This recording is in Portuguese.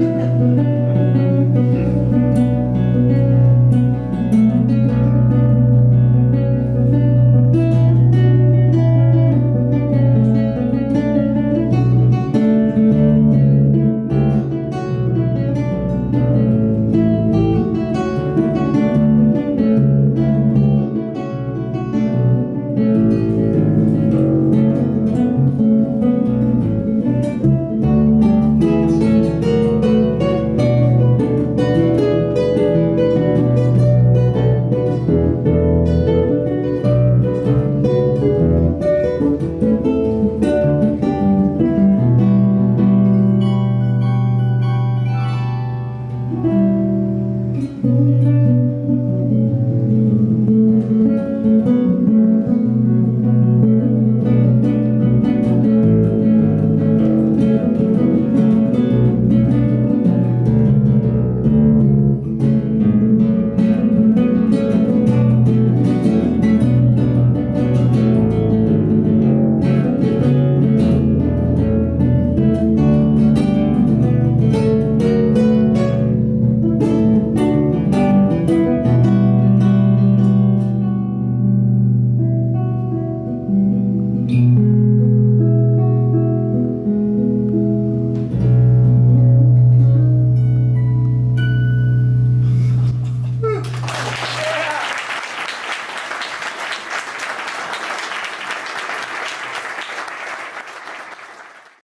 Amém.